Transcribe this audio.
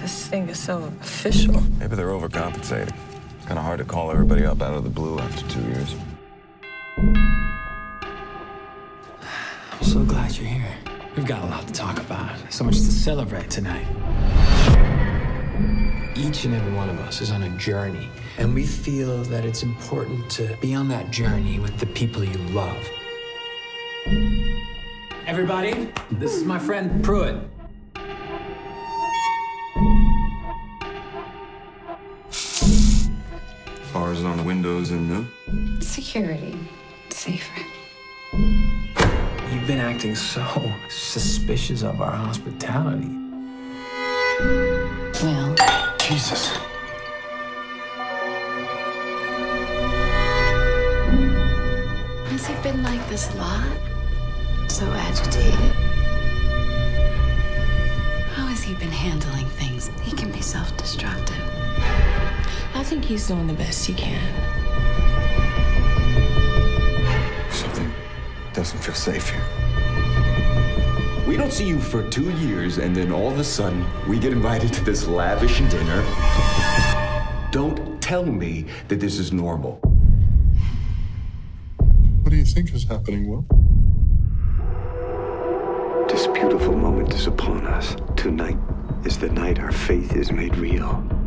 this thing is so official. Maybe they're overcompensating. It's kind of hard to call everybody up out of the blue after two years. I'm so glad you're here. We've got a lot to talk about, so much to celebrate tonight. Each and every one of us is on a journey, and we feel that it's important to be on that journey with the people you love. Everybody, this is my friend Pruitt. Bars on the windows and the. Security. Safer. You've been acting so suspicious of our hospitality. Well, Jesus. has he been like this a lot? So agitated? How has he been handling things? He can be self destructive. I think he's doing the best he can. Something doesn't feel safe here. We don't see you for two years, and then all of a sudden, we get invited to this lavish dinner. Don't tell me that this is normal. What do you think is happening, Will? This beautiful moment is upon us. Tonight is the night our faith is made real.